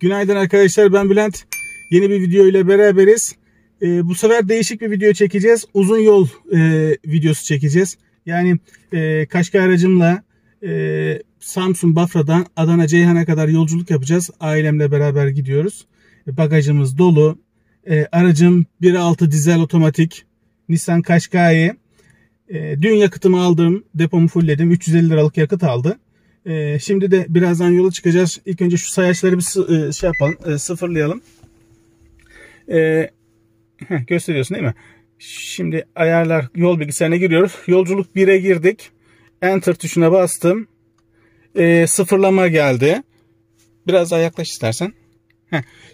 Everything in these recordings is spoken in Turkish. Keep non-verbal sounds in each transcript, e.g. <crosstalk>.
Günaydın arkadaşlar ben Bülent. Yeni bir video ile beraberiz. Ee, bu sefer değişik bir video çekeceğiz. Uzun yol e, videosu çekeceğiz. Yani e, Kaşkay aracımla e, Samsun Bafra'dan Adana Ceyhan'a kadar yolculuk yapacağız. Ailemle beraber gidiyoruz. E, bagajımız dolu. E, aracım 1.6 dizel otomatik Nissan Qashqai. E, dün yakıtımı aldım. Depomu fullledim. 350 liralık yakıt aldı. Ee, şimdi de birazdan yola çıkacağız. İlk önce şu sayaçları bir e, şey yapalım, e, sıfırlayalım. Ee, gösteriyorsun değil mi? Şimdi ayarlar yol bilgisayarına giriyoruz. Yolculuk 1'e girdik. Enter tuşuna bastım. Ee, sıfırlama geldi. Biraz daha yaklaş istersen.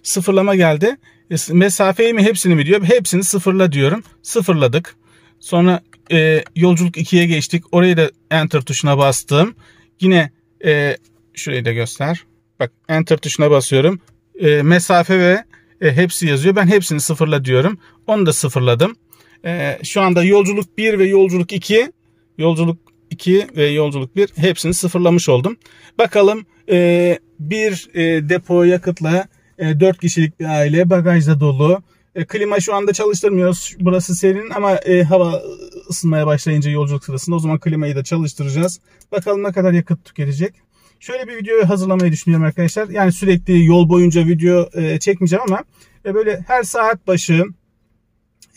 Sıfırlama geldi. E, mesafeyi mi hepsini mi diyor? Hepsini sıfırla diyorum. Sıfırladık. Sonra e, yolculuk 2'ye geçtik. Orayı da enter tuşuna bastım. Yine e, şurayı da göster. Bak enter tuşuna basıyorum. E, mesafe ve e, hepsi yazıyor. Ben hepsini sıfırla diyorum. Onu da sıfırladım. E, şu anda yolculuk 1 ve yolculuk 2 yolculuk 2 ve yolculuk 1 hepsini sıfırlamış oldum. Bakalım e, bir e, depo yakıtla e, 4 kişilik bir aile bagajda dolu. E, klima şu anda çalıştırmıyoruz. Burası serin ama e, hava ısınmaya başlayınca yolculuk sırasında o zaman klimayı da çalıştıracağız. Bakalım ne kadar yakıt tüketecek. Şöyle bir video hazırlamayı düşünüyorum arkadaşlar. Yani sürekli yol boyunca video e, çekmeyeceğim ama e, böyle her saat başı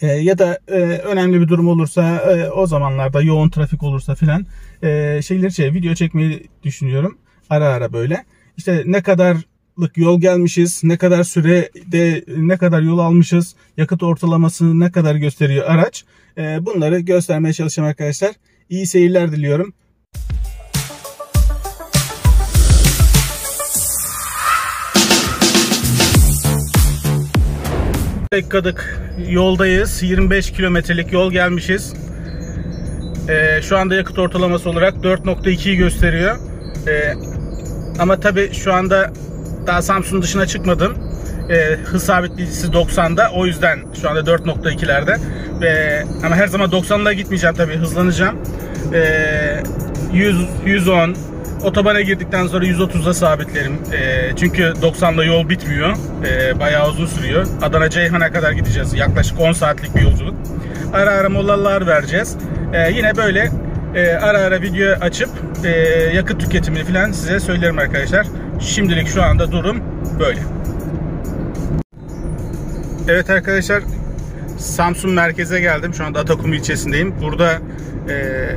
e, ya da e, önemli bir durum olursa e, o zamanlarda yoğun trafik olursa filan e, şeyleri şey video çekmeyi düşünüyorum. Ara ara böyle. İşte ne kadarlık yol gelmişiz, ne kadar sürede ne kadar yol almışız, yakıt ortalaması ne kadar gösteriyor araç. E, bunları göstermeye çalışacağım arkadaşlar. İyi seyirler diliyorum. dakikalık yoldayız. 25 kilometrelik yol gelmişiz. Ee, şu anda yakıt ortalaması olarak 4.2'yi gösteriyor. Ee, ama tabi şu anda daha Samsun dışına çıkmadım. Ee, hız sabitleyicisi 90'da. O yüzden şu anda 4.2'lerde. Ee, ama her zaman 90'la gitmeyeceğim tabi hızlanacağım. Ee, 100, 110, Otobana girdikten sonra 130'da sabitlerim. E, çünkü 90'da yol bitmiyor. E, bayağı uzun sürüyor. Adana Ceyhan'a kadar gideceğiz. Yaklaşık 10 saatlik bir yolculuk. Ara ara molalar vereceğiz. E, yine böyle e, ara ara video açıp e, yakıt tüketimini falan size söylerim arkadaşlar. Şimdilik şu anda durum böyle. Evet arkadaşlar Samsun merkeze geldim. Şu anda Atakum ilçesindeyim. Burada e,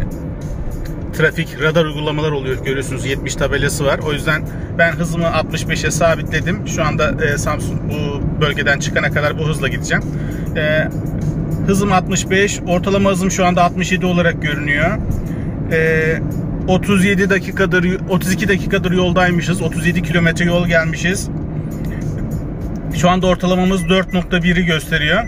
trafik radar uygulamalar oluyor görüyorsunuz 70 tabelası var. O yüzden ben hızımı 65'e sabitledim. Şu anda e, Samsun bu bölgeden çıkana kadar bu hızla gideceğim. E, hızım 65, ortalama hızım şu anda 67 olarak görünüyor. E, 37 dakikadır 32 dakikadır yoldaymışız. 37 kilometre yol gelmişiz. Şu anda ortalamamız 4.1'i gösteriyor.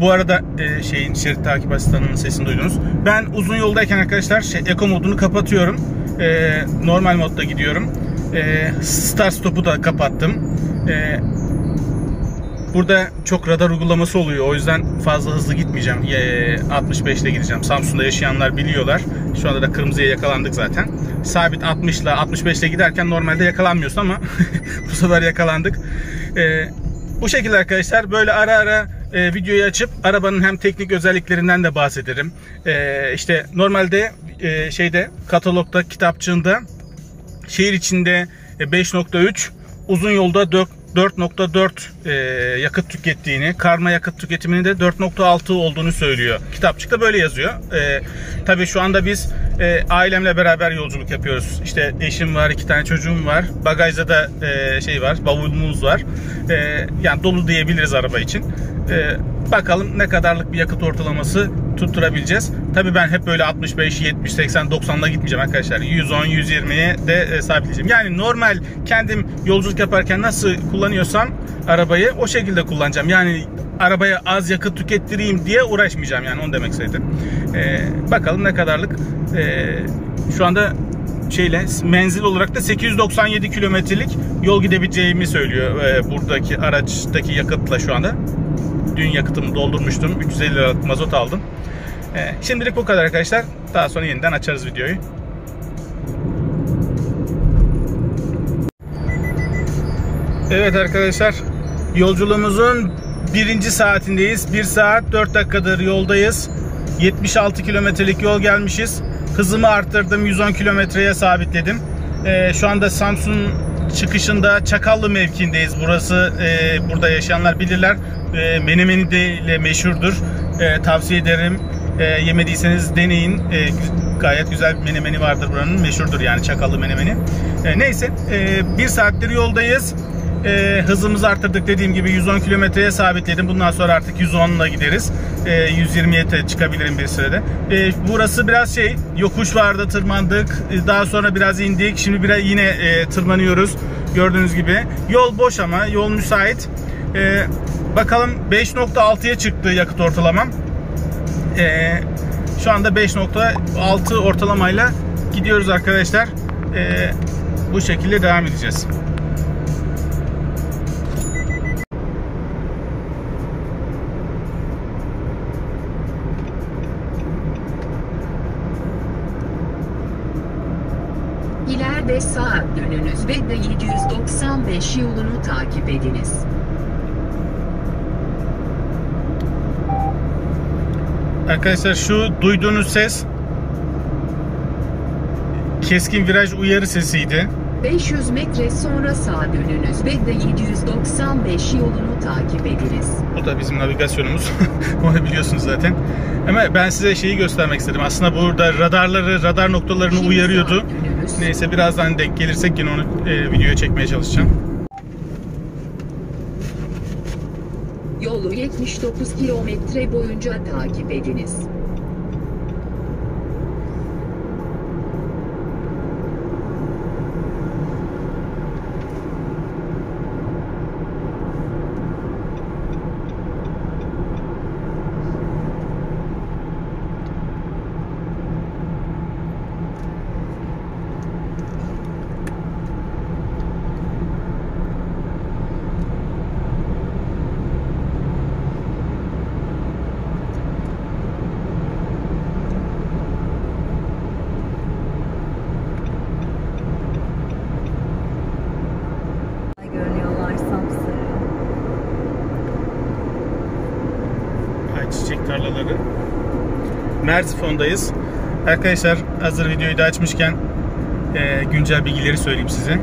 Bu arada e, şeyin şerit takip asistanının sesini duydunuz. Ben uzun yoldayken arkadaşlar şey, Eco modunu kapatıyorum. E, normal modda gidiyorum. E, start stop'u da kapattım. E, burada çok radar uygulaması oluyor. O yüzden fazla hızlı gitmeyeceğim. E, 65 ile gideceğim. Samsun'da yaşayanlar biliyorlar. Şu anda da kırmızıya yakalandık zaten. Sabit 60 ile 65 ile giderken normalde yakalanmıyorsun ama <laughs> bu sefer yakalandık. E, bu şekilde arkadaşlar böyle ara ara e, videoyu açıp arabanın hem teknik özelliklerinden de bahsederim. E, işte normalde e, şeyde katalogda kitapçığında şehir içinde 5.3 e, uzun yolda 4 4.4 e, yakıt tükettiğini, karma yakıt tüketiminin de 4.6 olduğunu söylüyor. Kitapçıkta böyle yazıyor. E, tabii şu anda biz e, ailemle beraber yolculuk yapıyoruz. İşte eşim var, iki tane çocuğum var. Bagajda da e, şey var, bavulumuz var. E, yani dolu diyebiliriz araba için. E, bakalım ne kadarlık bir yakıt ortalaması tutturabileceğiz. Tabi ben hep böyle 65, 70, 80, 90'la gitmeyeceğim arkadaşlar. 110, 120'ye de e, sabitleyeceğim. Yani normal kendim yolculuk yaparken nasıl kullanıyorsam arabayı o şekilde kullanacağım. Yani arabaya az yakıt tükettireyim diye uğraşmayacağım yani onu demek istedim. Ee, bakalım ne kadarlık ee, şu anda şeyle menzil olarak da 897 kilometrelik yol gidebileceğimi söylüyor e, buradaki araçtaki yakıtla şu anda. Dün yakıtımı doldurmuştum. 350 liralık mazot aldım. E, şimdilik bu kadar arkadaşlar. Daha sonra yeniden açarız videoyu. Evet arkadaşlar yolculuğumuzun birinci saatindeyiz. 1 saat 4 dakikadır yoldayız. 76 kilometrelik yol gelmişiz. Hızımı arttırdım 110 kilometreye sabitledim. Ee, şu anda Samsun çıkışında Çakallı mevkiindeyiz. Burası e, burada yaşayanlar bilirler. E, menemeni de ile meşhurdur. E, tavsiye ederim. E, yemediyseniz deneyin. E, gayet güzel bir menemeni vardır buranın. Meşhurdur yani Çakallı menemeni. E, neyse e, bir saattir yoldayız. E, hızımızı arttırdık dediğim gibi 110 kilometreye sabitledim. Bundan sonra artık 110 ile gideriz. E, 120'ye de çıkabilirim bir sürede. E, burası biraz şey yokuş vardı tırmandık. E, daha sonra biraz indik. Şimdi biraz yine e, tırmanıyoruz. Gördüğünüz gibi. Yol boş ama yol müsait. E, bakalım 5.6'ya çıktı yakıt ortalamam. E, şu anda 5.6 ortalamayla gidiyoruz arkadaşlar. E, bu şekilde devam edeceğiz. Dönünüz ve de 795 yolunu takip ediniz. Arkadaşlar şu duyduğunuz ses keskin viraj uyarı sesiydi. 500 metre sonra sağa dönünüz ve de 795 yolunu takip ediniz. Bu da bizim navigasyonumuz. <laughs> Onu biliyorsunuz zaten. Ama ben size şeyi göstermek istedim. Aslında burada radarları, radar noktalarını Şimdi uyarıyordu. Dönünüz. Neyse birazdan denk gelirsek yine onu e, videoya çekmeye çalışacağım. Yolu 79 kilometre boyunca takip ediniz. Ayçiçek tarlaları. Merzifon'dayız. Arkadaşlar hazır videoyu da açmışken e, güncel bilgileri söyleyeyim size.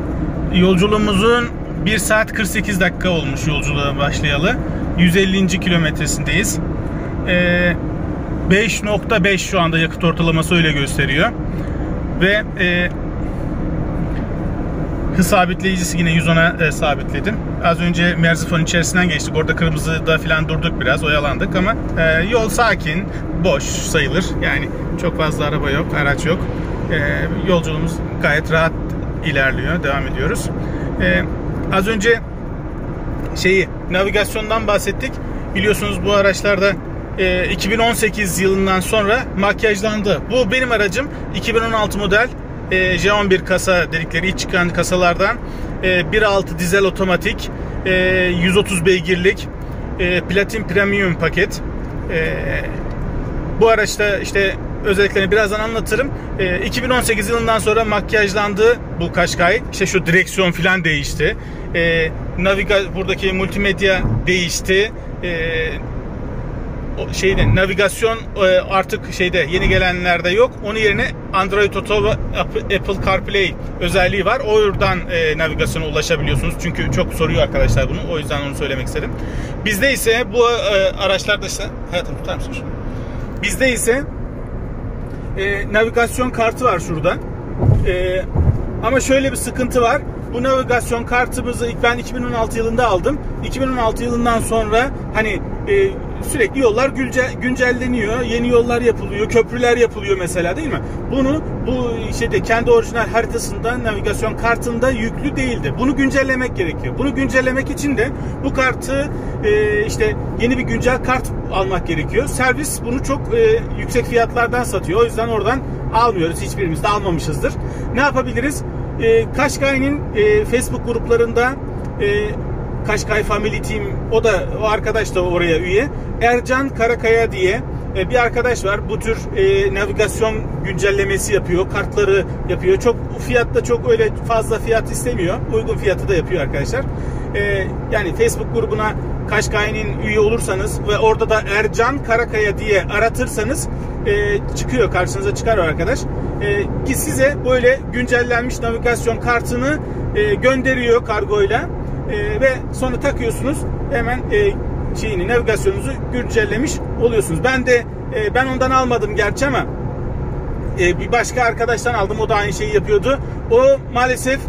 Yolculuğumuzun 1 saat 48 dakika olmuş yolculuğa başlayalı. 150. kilometresindeyiz. E, 5.5 şu anda yakıt ortalaması öyle gösteriyor. Ve e, Hız sabitleyicisi yine 110'a e, sabitledim. Az önce Merzifon içerisinden geçtik. Orada kırmızıda falan durduk biraz, oyalandık ama e, yol sakin, boş sayılır. Yani çok fazla araba yok, araç yok. E, yolculuğumuz gayet rahat ilerliyor, devam ediyoruz. E, az önce şeyi navigasyondan bahsettik. Biliyorsunuz bu araçlarda e, 2018 yılından sonra makyajlandı. Bu benim aracım 2016 model e, J11 kasa dedikleri ilk çıkan kasalardan e, 1.6 dizel otomatik e, 130 beygirlik e, platin premium paket. E, bu araçta işte özelliklerini birazdan anlatırım. E, 2018 yılından sonra makyajlandı bu Kaşkay. İşte şu direksiyon falan değişti. E, naviga buradaki multimedya değişti. E, şeyde navigasyon e, artık şeyde yeni gelenlerde yok. Onun yerine Android Auto ve Apple CarPlay özelliği var. Oradan e, navigasyona ulaşabiliyorsunuz. Çünkü çok soruyor arkadaşlar bunu. O yüzden onu söylemek istedim. Bizde ise bu e, araçlarda ise hayatım tutar mısın? şunu? Bizde ise e, navigasyon kartı var şurada. Ama şöyle bir sıkıntı var. Bu navigasyon kartımızı ben 2016 yılında aldım. 2016 yılından sonra hani sürekli yollar gülce, güncelleniyor. Yeni yollar yapılıyor. Köprüler yapılıyor mesela değil mi? Bunu bu şeyde kendi orijinal haritasında navigasyon kartında yüklü değildi. Bunu güncellemek gerekiyor. Bunu güncellemek için de bu kartı e, işte yeni bir güncel kart almak gerekiyor. Servis bunu çok e, yüksek fiyatlardan satıyor. O yüzden oradan almıyoruz. Hiçbirimiz de almamışızdır. Ne yapabiliriz? E, Kaşkay'ın e, Facebook gruplarında e, Kaşkay Family Team o da o arkadaş da oraya üye. Ercan Karakaya diye E, bir arkadaş var bu tür e, navigasyon güncellemesi yapıyor, kartları yapıyor. Çok fiyatta çok öyle fazla fiyat istemiyor. Uygun fiyatı da yapıyor arkadaşlar. E, yani Facebook grubuna Kaşkay'ın üye olursanız ve orada da Ercan Karakaya diye aratırsanız e, çıkıyor karşınıza çıkar o arkadaş. E, ki size böyle güncellenmiş navigasyon kartını e, gönderiyor kargoyla e, ve sonra takıyorsunuz hemen e, şeyini navigasyonunuzu güncellemiş oluyorsunuz. Ben de e, ben ondan almadım gerçi ama e, bir başka arkadaştan aldım. O da aynı şeyi yapıyordu. O maalesef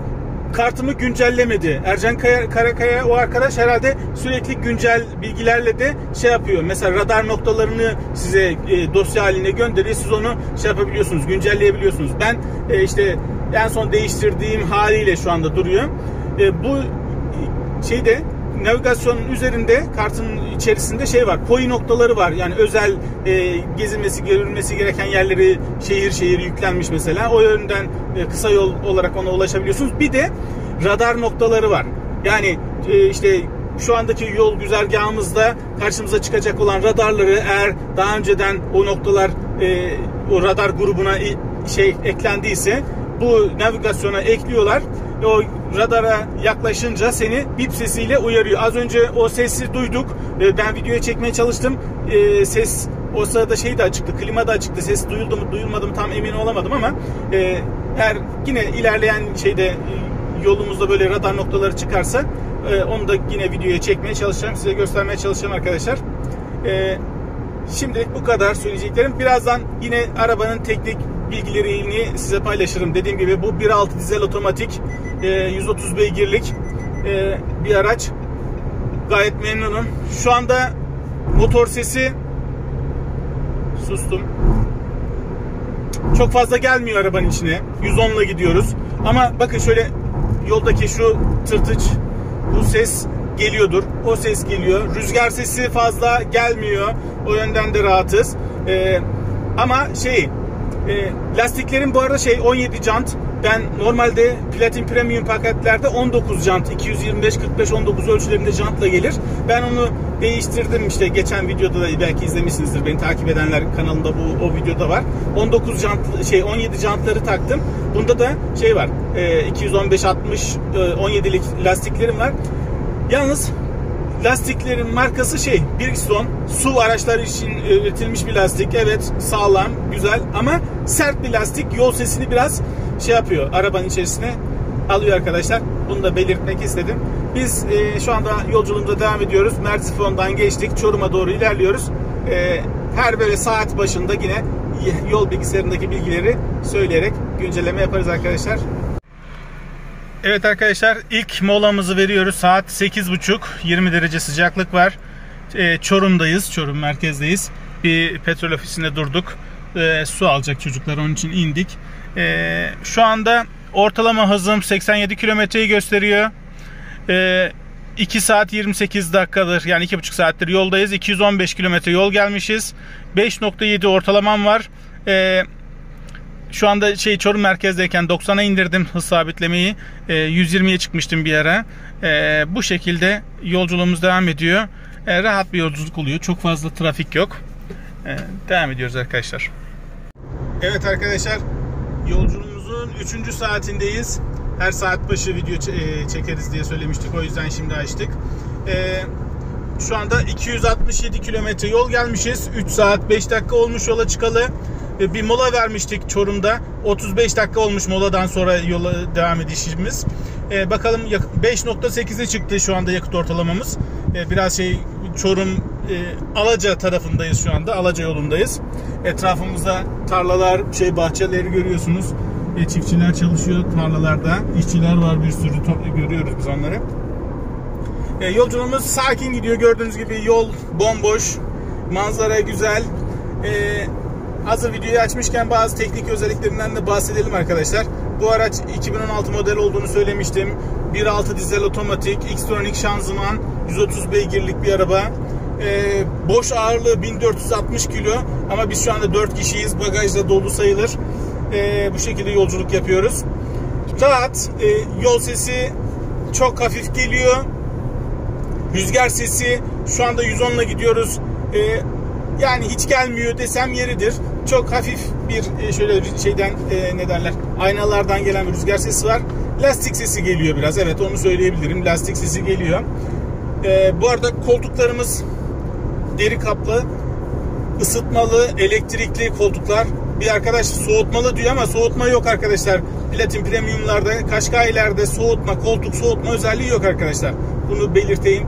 kartımı güncellemedi. Ercan Kaya, Karakaya o arkadaş herhalde sürekli güncel bilgilerle de şey yapıyor. Mesela radar noktalarını size e, dosya haline gönderiyor. Siz onu şey yapabiliyorsunuz, güncelleyebiliyorsunuz. Ben e, işte en son değiştirdiğim haliyle şu anda duruyor. E, bu şeyde navigasyonun üzerinde kartın içerisinde şey var. Koyu noktaları var. Yani özel e, gezilmesi, görülmesi gereken yerleri şehir şehir yüklenmiş mesela. O yönden e, kısa yol olarak ona ulaşabiliyorsunuz. Bir de radar noktaları var. Yani e, işte şu andaki yol güzergahımızda karşımıza çıkacak olan radarları eğer daha önceden o noktalar e, o radar grubuna şey eklendiyse bu navigasyona ekliyorlar. O radara yaklaşınca seni bip sesiyle uyarıyor. Az önce o sesi duyduk. Ben videoya çekmeye çalıştım. E, ses o sırada şey de açıktı, klima da açıktı. Ses duyuldu mu, duyulmadı mı tam emin olamadım ama e, eğer yine ilerleyen şeyde e, yolumuzda böyle radar noktaları çıkarsa onu da yine videoya çekmeye çalışacağım. Size göstermeye çalışacağım arkadaşlar. Şimdilik bu kadar söyleyeceklerim. Birazdan yine arabanın teknik bilgilerini size paylaşırım. Dediğim gibi bu 1.6 dizel otomatik 130 beygirlik bir araç. Gayet memnunum. Şu anda motor sesi sustum. Çok fazla gelmiyor arabanın içine. 110 ile gidiyoruz. Ama bakın şöyle yoldaki şu tırtıç bu ses geliyordur. O ses geliyor. Rüzgar sesi fazla gelmiyor. O yönden de rahatız. Ee, ama şey e, lastiklerin bu arada şey 17 jant. Ben normalde Platin Premium paketlerde 19 jant 225 45 19 ölçülerinde jantla gelir. Ben onu değiştirdim işte geçen videoda da belki izlemişsinizdir. Beni takip edenler kanalında bu o videoda var. 19 jant şey 17 jantları taktım. Bunda da şey var. E, 215 60 e, 17'lik lastiklerim var. Yalnız lastiklerin markası şey Bridgestone. Su araçları için üretilmiş bir lastik. Evet sağlam, güzel ama sert bir lastik. Yol sesini biraz şey yapıyor arabanın içerisine alıyor arkadaşlar. Bunu da belirtmek istedim. Biz e, şu anda yolculuğumuza devam ediyoruz. Merzifon'dan geçtik. Çorum'a doğru ilerliyoruz. E, her böyle saat başında yine yol bilgisayarındaki bilgileri söyleyerek güncelleme yaparız arkadaşlar. Evet arkadaşlar ilk molamızı veriyoruz. Saat 8.30. 20 derece sıcaklık var. E, Çorum'dayız. Çorum merkezdeyiz. Bir petrol ofisinde durduk. E, su alacak çocuklar. Onun için indik. E, şu anda ortalama hızım 87 kilometreyi gösteriyor. E, 2 saat 28 dakikadır yani 2,5 saattir yoldayız. 215 kilometre yol gelmişiz. 5.7 ortalamam var. Eee şu anda şey Çorum merkezdeyken 90'a indirdim hız sabitlemeyi. E, 120'ye çıkmıştım bir ara. E, bu şekilde yolculuğumuz devam ediyor. E, rahat bir yolculuk oluyor. Çok fazla trafik yok. E, devam ediyoruz arkadaşlar. Evet arkadaşlar yolculuğumuzun 3. saatindeyiz. Her saat başı video e, çekeriz diye söylemiştik. O yüzden şimdi açtık. E, şu anda 267 kilometre yol gelmişiz. 3 saat 5 dakika olmuş yola çıkalı bir mola vermiştik Çorum'da. 35 dakika olmuş moladan sonra yola devam edişimiz. Ee, bakalım 5.8'e çıktı şu anda yakıt ortalamamız. Ee, biraz şey Çorum e, Alaca tarafındayız şu anda. Alaca yolundayız. Etrafımızda tarlalar, şey bahçeleri görüyorsunuz. E, çiftçiler çalışıyor tarlalarda. İşçiler var bir sürü görüyoruz biz onları. E, yolculuğumuz sakin gidiyor. Gördüğünüz gibi yol bomboş. Manzara güzel. E, Hazır videoyu açmışken bazı teknik özelliklerinden de bahsedelim arkadaşlar. Bu araç 2016 model olduğunu söylemiştim. 1.6 dizel otomatik, Xtronic şanzıman, 130 beygirlik bir araba. Ee, boş ağırlığı 1460 kilo ama biz şu anda 4 kişiyiz. Bagajda dolu sayılır. Ee, bu şekilde yolculuk yapıyoruz. Rahat. E, yol sesi çok hafif geliyor. Rüzgar sesi şu anda 110 ile gidiyoruz. E, yani hiç gelmiyor desem yeridir. Çok hafif bir e, şöyle şeyden e, ne derler aynalardan gelen bir rüzgar sesi var. Lastik sesi geliyor biraz. Evet onu söyleyebilirim. Lastik sesi geliyor. E, bu arada koltuklarımız deri kaplı, ısıtmalı, elektrikli koltuklar. Bir arkadaş soğutmalı diyor ama soğutma yok arkadaşlar. Platin Premium'larda, Kaşkay'lerde soğutma, koltuk soğutma özelliği yok arkadaşlar. Bunu belirteyim.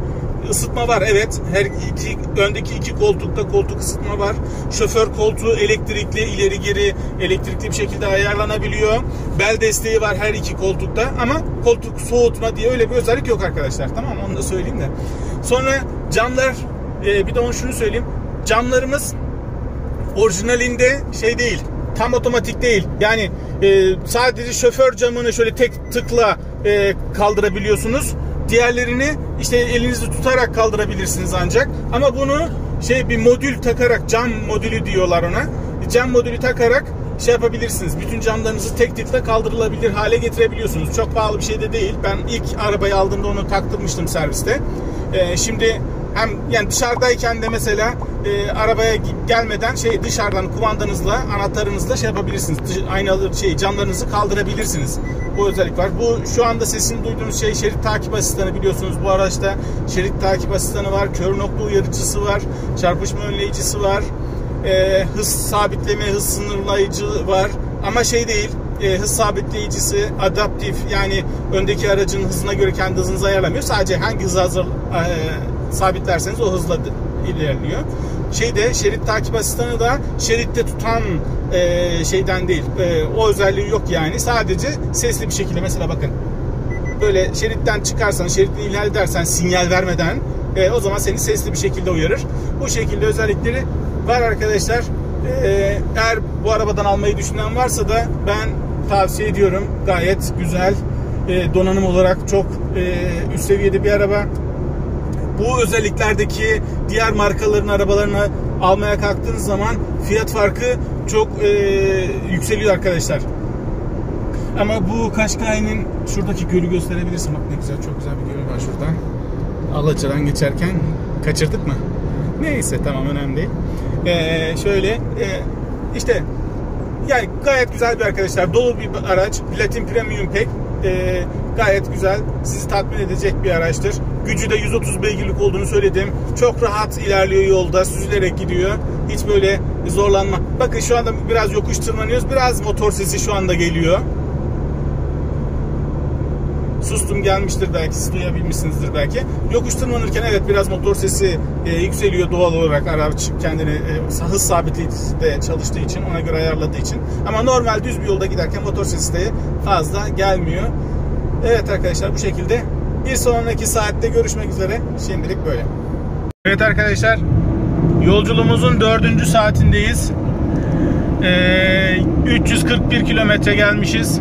Isıtma var evet. Her iki öndeki iki koltukta koltuk ısıtma var. Şoför koltuğu elektrikli ileri geri elektrikli bir şekilde ayarlanabiliyor. Bel desteği var her iki koltukta ama koltuk soğutma diye öyle bir özellik yok arkadaşlar. Tamam? Onu da söyleyeyim de. Sonra camlar e, bir de onu şunu söyleyeyim. Camlarımız orijinalinde şey değil. Tam otomatik değil. Yani e, sadece şoför camını şöyle tek tıkla e, kaldırabiliyorsunuz. Diğerlerini işte elinizi tutarak kaldırabilirsiniz ancak. Ama bunu şey bir modül takarak cam modülü diyorlar ona. Cam modülü takarak şey yapabilirsiniz. Bütün camlarınızı tek tıkla kaldırılabilir hale getirebiliyorsunuz. Çok pahalı bir şey de değil. Ben ilk arabayı aldığımda onu taktırmıştım serviste. Ee, şimdi hem yani dışarıdayken de mesela e, arabaya gelmeden şey dışarıdan kumandanızla anahtarınızla şey yapabilirsiniz. Dış, aynalı şey camlarınızı kaldırabilirsiniz. Bu özellik var. Bu şu anda sesini duyduğunuz şey şerit takip asistanı biliyorsunuz. Bu araçta şerit takip asistanı var, kör nokta uyarıcısı var, çarpışma önleyicisi var. E, hız sabitleme, hız sınırlayıcı var. Ama şey değil, e, hız sabitleyicisi adaptif yani öndeki aracın hızına göre kendi hızınızı ayarlamıyor. Sadece hangi hıza hazır, e, sabitlerseniz o hızla ilerliyor. Şeyde şerit takip asistanı da şeritte tutan e, şeyden değil. E, o özelliği yok yani. Sadece sesli bir şekilde mesela bakın böyle şeritten çıkarsan, şeritten ihlal edersen sinyal vermeden e, o zaman seni sesli bir şekilde uyarır. Bu şekilde özellikleri var arkadaşlar. E, eğer bu arabadan almayı düşünen varsa da ben tavsiye ediyorum. Gayet güzel. E, donanım olarak çok e, üst seviyede bir araba bu özelliklerdeki diğer markaların arabalarını almaya kalktığınız zaman fiyat farkı çok e, yükseliyor arkadaşlar. Ama bu Kaşkay'ın şuradaki gölü gösterebilirsin. Bak ne güzel, çok güzel bir göl var şuradan. Alaçadan geçerken kaçırdık mı? Neyse tamam önemli değil. Ee, şöyle e, işte yani gayet güzel bir arkadaşlar. Dolu bir araç. Platin Premium Pack. Ee, gayet güzel. Sizi tatmin edecek bir araçtır. Gücü de 130 beygirlik olduğunu söyledim. Çok rahat ilerliyor yolda. Süzülerek gidiyor. Hiç böyle zorlanma. Bakın şu anda biraz yokuş tırmanıyoruz. Biraz motor sesi şu anda geliyor. Sustum gelmiştir belki. Siz duyabilmişsinizdir belki. Yokuş tırmanırken evet biraz motor sesi e, yükseliyor doğal olarak. Araç kendini e, hız sabitleyicide çalıştığı için ona göre ayarladığı için. Ama normal düz bir yolda giderken motor sesi de fazla gelmiyor. Evet arkadaşlar bu şekilde bir sonraki saatte görüşmek üzere. Şimdilik böyle. Evet arkadaşlar yolculuğumuzun dördüncü saatindeyiz. Ee, 341 kilometre gelmişiz.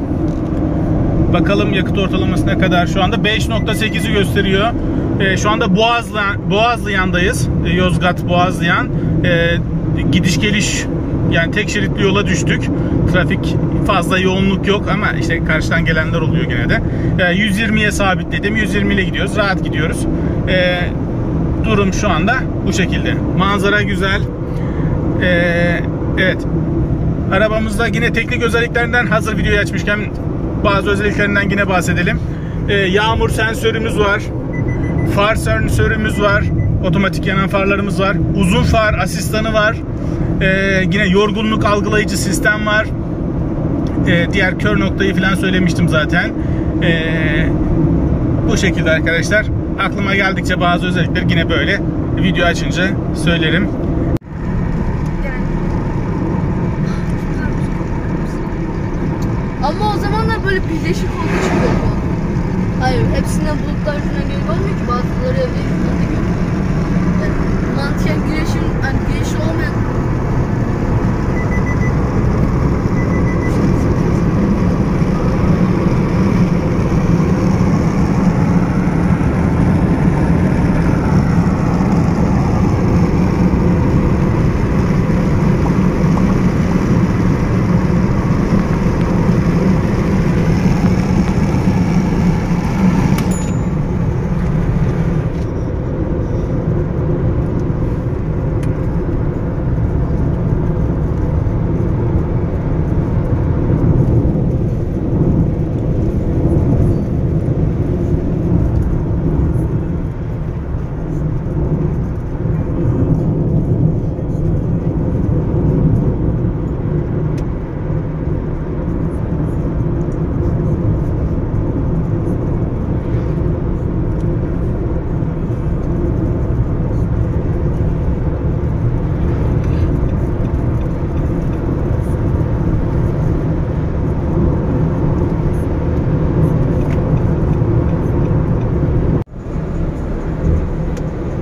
Bakalım yakıt ortalaması ne kadar şu anda 5.8'i gösteriyor. Ee, şu anda Boğazlı, Boğazlıyan'dayız. Ee, Yozgat Boğazlıyan. Ee, gidiş geliş yani tek şeritli yola düştük. Trafik fazla yoğunluk yok ama işte karşıdan gelenler oluyor gene de. E, 120'ye sabitledim. 120 ile gidiyoruz. Rahat gidiyoruz. E, durum şu anda bu şekilde. Manzara güzel. E, evet. Arabamızda yine teknik özelliklerinden hazır videoyu açmışken bazı özelliklerinden yine bahsedelim. E, yağmur sensörümüz var. Far sensörümüz var. Otomatik yanan farlarımız var. Uzun far asistanı var. Ee, yine yorgunluk algılayıcı sistem var. Ee, diğer kör noktayı falan söylemiştim zaten. Ee, bu şekilde arkadaşlar. Aklıma geldikçe bazı özellikler yine böyle video açınca söylerim.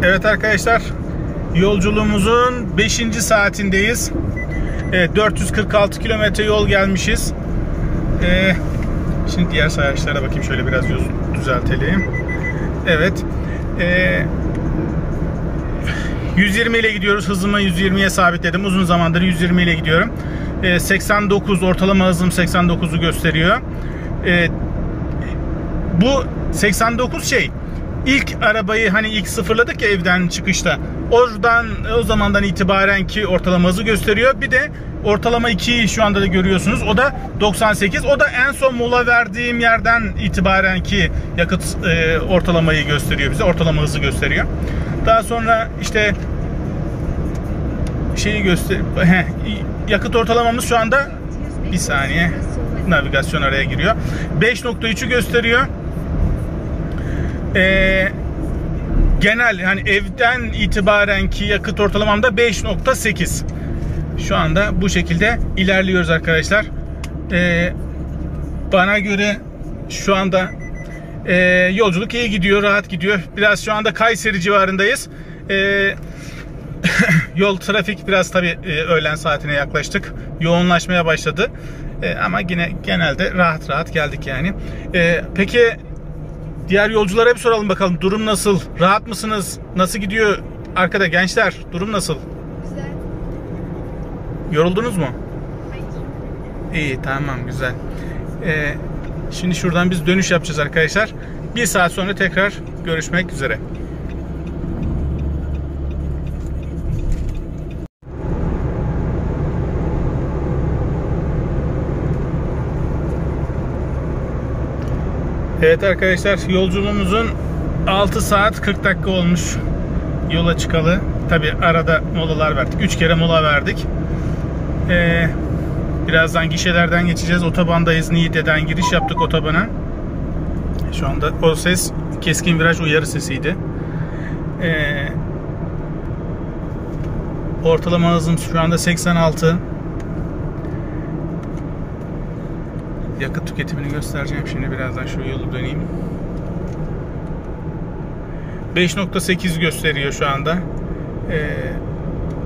Evet arkadaşlar yolculuğumuzun 5. saatindeyiz. Evet, 446 kilometre yol gelmişiz. Ee, şimdi diğer sayaçlara bakayım şöyle biraz düzeltelim. Evet. Ee, 120 ile gidiyoruz. Hızımı 120'ye sabitledim. Uzun zamandır 120 ile gidiyorum. Ee, 89 ortalama hızım 89'u gösteriyor. Ee, bu 89 şey ilk arabayı hani ilk sıfırladık ya evden çıkışta. Oradan o zamandan itibaren ki ortalama hızı gösteriyor. Bir de ortalama 2'yi şu anda da görüyorsunuz. O da 98. O da en son mola verdiğim yerden itibaren ki yakıt e, ortalamayı gösteriyor bize. Ortalama hızı gösteriyor. Daha sonra işte şeyi göster Heh, yakıt ortalamamız şu anda bir saniye navigasyon araya giriyor. 5.3'ü gösteriyor. Ee, genel yani evden itibaren ki yakıt ortalamamda 5.8. Şu anda bu şekilde ilerliyoruz arkadaşlar. Ee, bana göre şu anda e, yolculuk iyi gidiyor, rahat gidiyor. Biraz şu anda Kayseri civarındayız. Ee, <laughs> yol trafik biraz tabi e, öğlen saatine yaklaştık. Yoğunlaşmaya başladı. E, ama yine genelde rahat rahat geldik yani. E, peki diğer yolculara bir soralım bakalım. Durum nasıl? Rahat mısınız? Nasıl gidiyor? Arkada gençler durum nasıl? Güzel. Yoruldunuz mu? Hayır. İyi tamam güzel. E, şimdi şuradan biz dönüş yapacağız arkadaşlar. Bir saat sonra tekrar görüşmek üzere. Evet arkadaşlar yolculuğumuzun 6 saat 40 dakika olmuş yola çıkalı. Tabi arada molalar verdik. 3 kere mola verdik. Ee, birazdan gişelerden geçeceğiz. Otobandayız. Niğde'den giriş yaptık otobana. Şu anda o ses keskin viraj uyarı sesiydi. Ee, ortalama hızım şu anda 86. yakıt tüketimini göstereceğim. Şimdi birazdan şu yolu döneyim. 5.8 gösteriyor şu anda. Ee,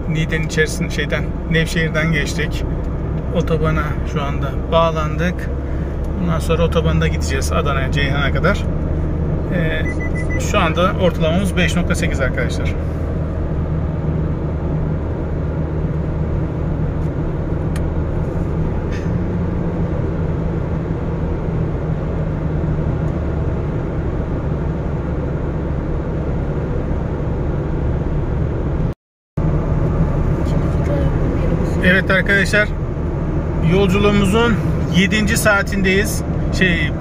Niğde'nin içerisinde şeyden Nevşehir'den geçtik. Otobana şu anda bağlandık. Bundan sonra otobanda gideceğiz Adana'ya Ceyhan'a kadar. Ee, şu anda ortalamamız 5.8 arkadaşlar Evet arkadaşlar yolculuğumuzun 7. saatindeyiz. Şey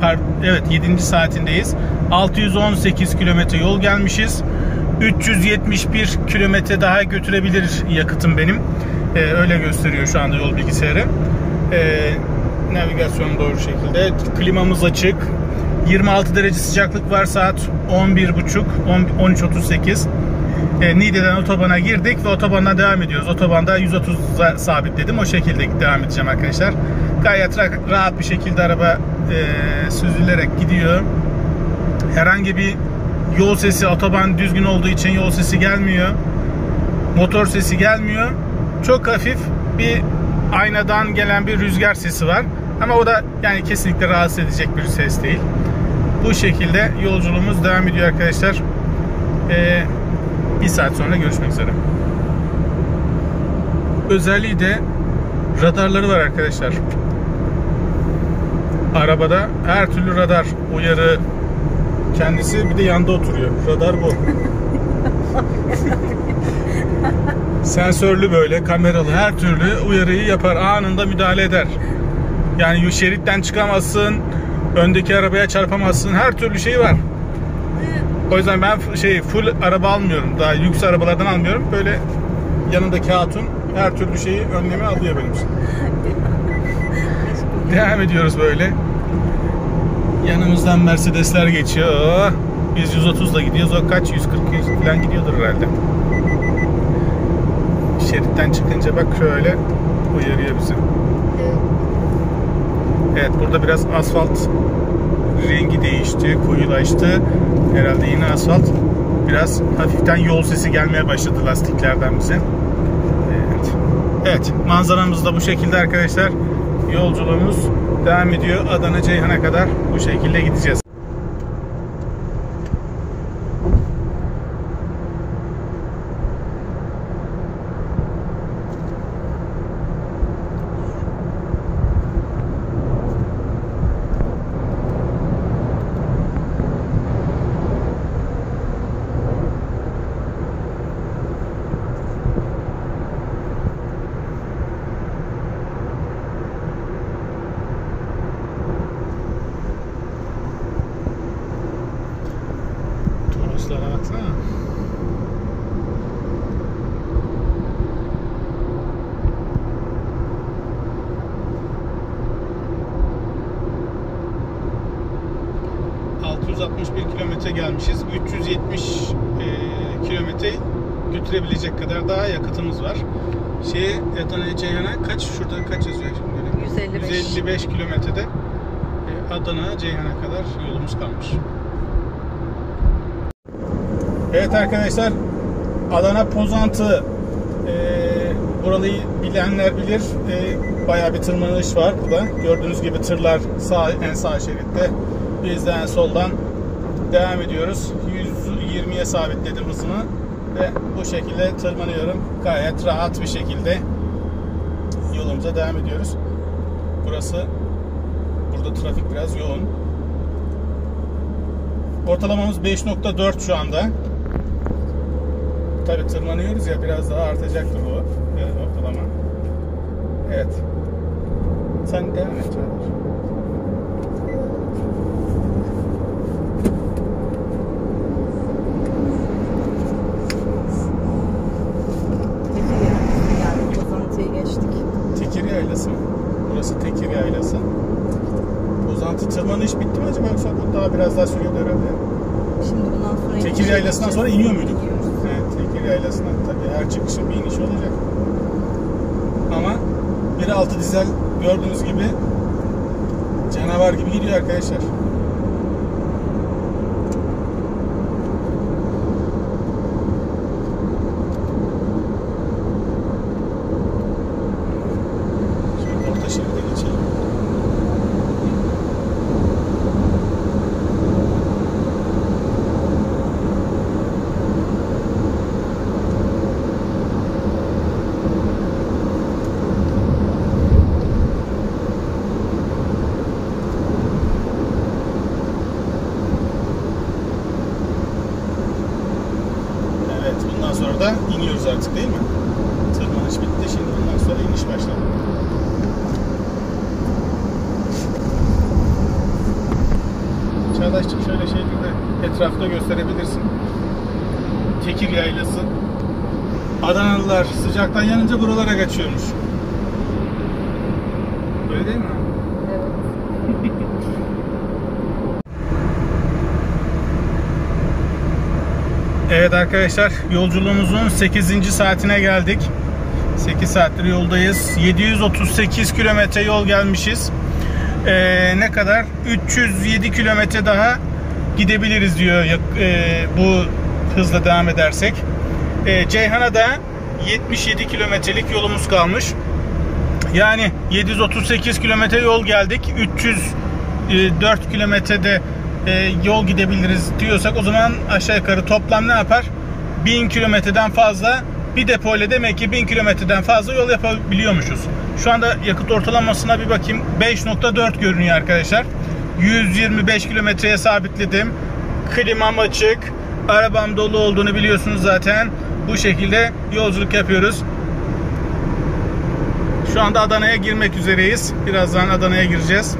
evet 7. saatindeyiz. 618 kilometre yol gelmişiz. 371 kilometre daha götürebilir yakıtım benim. Ee, öyle gösteriyor şu anda yol bilgisayarı. Ee, navigasyon doğru şekilde. Klimamız açık. 26 derece sıcaklık var saat 11.30 13.38 e, Niğde'den otobana girdik ve otobandan devam ediyoruz. Otobanda 130'a sabitledim. O şekilde devam edeceğim arkadaşlar. Gayet rahat bir şekilde araba e, süzülerek gidiyor. Herhangi bir yol sesi, otoban düzgün olduğu için yol sesi gelmiyor. Motor sesi gelmiyor. Çok hafif bir aynadan gelen bir rüzgar sesi var. Ama o da yani kesinlikle rahatsız edecek bir ses değil. Bu şekilde yolculuğumuz devam ediyor arkadaşlar. Ee, bir saat sonra görüşmek üzere. Özelliği de radarları var arkadaşlar. Arabada her türlü radar uyarı kendisi bir de yanda oturuyor. Radar bu. <laughs> Sensörlü böyle kameralı her türlü uyarıyı yapar. Anında müdahale eder. Yani şeritten çıkamazsın. Öndeki arabaya çarpamazsın. Her türlü şey var. O yüzden ben şey full araba almıyorum. Daha lüks arabalardan almıyorum. Böyle yanındaki hatun her türlü şeyi önlemi alıyor benim için. Devam ediyoruz böyle. Yanımızdan Mercedesler geçiyor. Oh, biz 130'la gidiyoruz. O kaç? 140 100 falan gidiyordur herhalde. Şeritten çıkınca bak şöyle uyarıyor bizi. Evet burada biraz asfalt rengi değişti, koyulaştı. Herhalde yine asfalt biraz hafiften yol sesi gelmeye başladı lastiklerden bize. Evet. Evet, manzaramız da bu şekilde arkadaşlar. Yolculuğumuz devam ediyor. Adana Ceyhan'a kadar bu şekilde gideceğiz. Turistlara baksana. ...661 kilometre gelmişiz. 370 e, kilometre götürebilecek kadar daha yakıtımız var. Şeye Adana Ceyhan'a kaç? Şurada kaç yazıyor şimdi? 155. 155 kilometrede e, Adana Ceyhan'a kadar yolumuz kalmış. Evet arkadaşlar Adana Pozantı e, burayı bilenler bilir e, bayağı bir tırmanış var burada gördüğünüz gibi tırlar sağ en sağ şeritte biz de en soldan devam ediyoruz 120'ye sabitledim hızımı ve bu şekilde tırmanıyorum gayet rahat bir şekilde yolumuza devam ediyoruz burası burada trafik biraz yoğun ortalamamız 5.4 şu anda Tabi tırmanıyoruz ya biraz daha artacaktır bu e, ortalama. Evet. Sen devam et. Yani Pozantı'yı geçtik. Tekir Yaylası mı? Burası Tekir Yaylası. Uzantı tırmanış bitti mi acaba yoksa daha biraz daha sürüyordu herhalde. Şimdi bundan sonra Tekir Yaylası'ndan sonra iniyor muyduk? Evet, Tekir Yaylası'ndan tabii her çıkışın bir inişi olacak. Ama 1.6 dizel gördüğünüz gibi canavar gibi gidiyor arkadaşlar. Şöyle orta şeride geçelim. Evet, bundan sonra da iniyoruz artık değil mi? Tırmanış bitti, şimdi bundan sonra iniş başladı. Çağdaş'cığım şöyle şeyleri etrafta gösterebilirsin. Tekir Yaylası. Sıcaktan yanınca buralara kaçıyormuş. Öyle değil mi? Evet. Evet arkadaşlar yolculuğumuzun 8. saatine geldik. 8 saattir yoldayız. 738 kilometre yol gelmişiz. Ee, ne kadar? 307 kilometre daha gidebiliriz diyor e, bu hızla devam edersek. Ee, Ceyhan'a da 77 kilometrelik yolumuz kalmış. Yani 738 kilometre yol geldik. 304 kilometrede e, yol gidebiliriz diyorsak o zaman aşağı yukarı toplam ne yapar? 1000 kilometreden fazla bir depo ile demek ki 1000 kilometreden fazla yol yapabiliyormuşuz. Şu anda yakıt ortalamasına bir bakayım. 5.4 görünüyor arkadaşlar. 125 kilometreye sabitledim. Klimam açık. Arabam dolu olduğunu biliyorsunuz zaten. Bu şekilde yolculuk yapıyoruz. Şu anda Adana'ya girmek üzereyiz. Birazdan Adana'ya gireceğiz.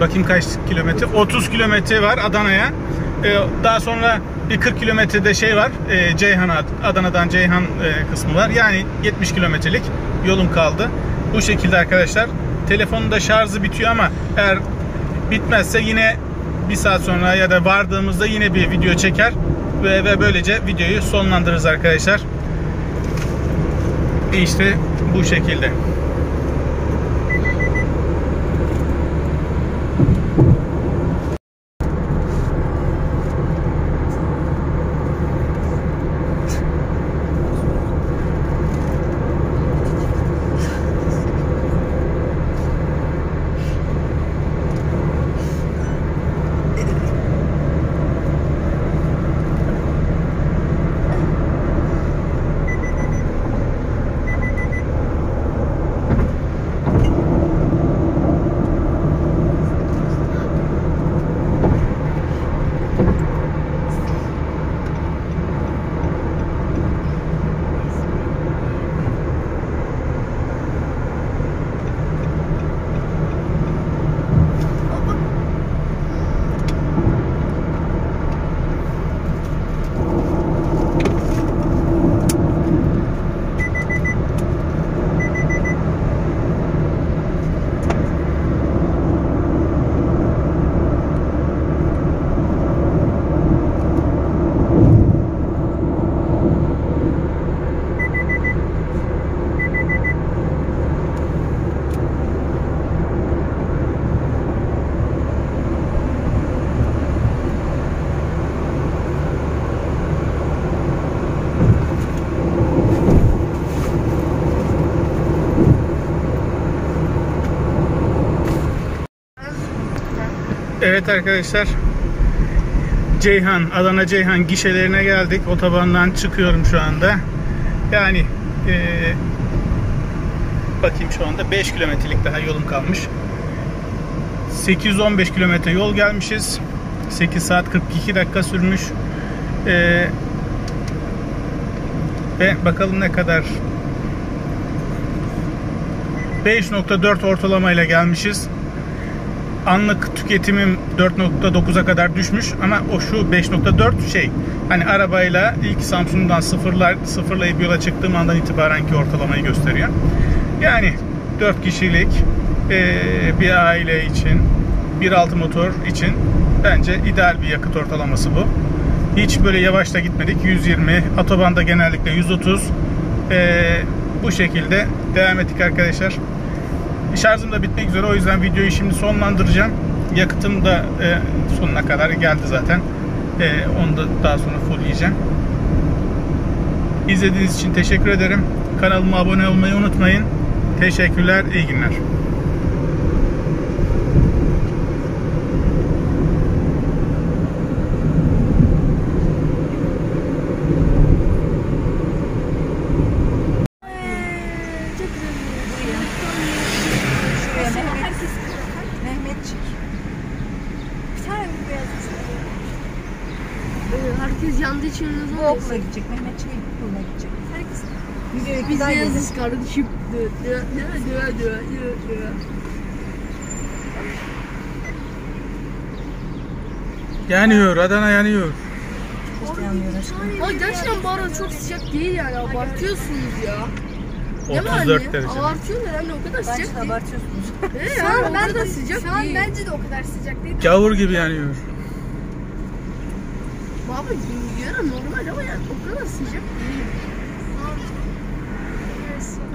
Bakayım kaç kilometre? 30 kilometre var Adana'ya. Ee, daha sonra bir 40 kilometrede şey var. E, Ceyhan'a, Adana'dan Ceyhan e, kısmı var. Yani 70 kilometrelik yolum kaldı. Bu şekilde arkadaşlar. Telefonun da şarjı bitiyor ama eğer bitmezse yine bir saat sonra ya da vardığımızda yine bir video çeker ve, böylece videoyu sonlandırırız arkadaşlar. İşte bu şekilde. Evet arkadaşlar. Ceyhan, Adana Ceyhan gişelerine geldik. Otobandan çıkıyorum şu anda. Yani eee, bakayım şu anda 5 kilometrelik daha yolum kalmış. 815 kilometre yol gelmişiz. 8 saat 42 dakika sürmüş. Eee, ve bakalım ne kadar 5.4 ortalamayla gelmişiz. Anlık tüketimim 4.9'a kadar düşmüş ama o şu 5.4 şey hani arabayla ilk Samsun'dan sıfırlar sıfırlayıp yola çıktığım andan itibaren ki ortalamayı gösteriyor. Yani 4 kişilik eee, bir aile için 1.6 motor için bence ideal bir yakıt ortalaması bu. Hiç böyle yavaş da gitmedik. 120, otobanda genellikle 130. Eee, bu şekilde devam ettik arkadaşlar. Şarjım da bitmek üzere o yüzden videoyu şimdi sonlandıracağım. Yakıtım da e, sonuna kadar geldi zaten. E, onu da daha sonra fullleyeceğim. İzlediğiniz için teşekkür ederim. Kanalıma abone olmayı unutmayın. Teşekkürler, iyi günler. Şuraya Mehmet, Mehmetçik. Ee, Herkes yandığı için Bu zaman okula gidecek. Mehmetçik okuluna gidecek. Herkes. Biz de yazız kardeşim. Dö, dö, dö, dö, dö, dö, dö. Yanıyor, Adana yanıyor. İşte yanmıyor aşkım. Ama gerçekten bu arada çok sıcak değil yani abartıyorsunuz ya. Değil mi 34 anne? derece. Abartıyorlar yani o kadar sıcak Gerçekten değil. abartıyorsunuz. Ee, Şu yani an, o ben kadar de, sıcak şu an değil. bence de o kadar sıcak değil. Gavur gibi yanıyor. Baba yarın normal ama yani o kadar sıcak değil.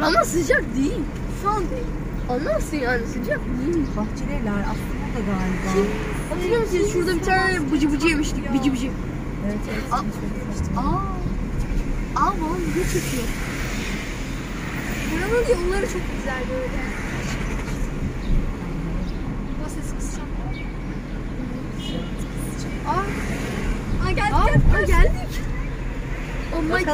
Ama sıcak değil. An değil. Anlarsın yani sıcak değil. Bahçeliler aslında da galiba. Hatırlıyor musunuz şurada bir tane bıcı bıcı yemiştik. Bıcı bıcı. Evet evet. Aa. Aa. Aa bana video çekiyor. Buranın yolları çok güzel böyle. My